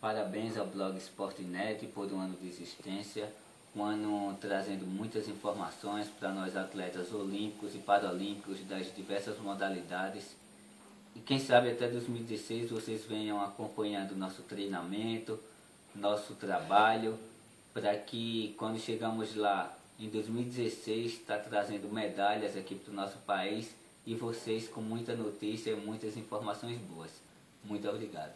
parabéns ao blog Sportnet por um ano de existência, um ano trazendo muitas informações para nós atletas olímpicos e paralímpicos das diversas modalidades. E quem sabe até 2016 vocês venham acompanhando nosso treinamento, nosso trabalho, para que quando chegamos lá em 2016 está trazendo medalhas aqui para o nosso país e vocês com muita notícia e muitas informações boas. Muito obrigado.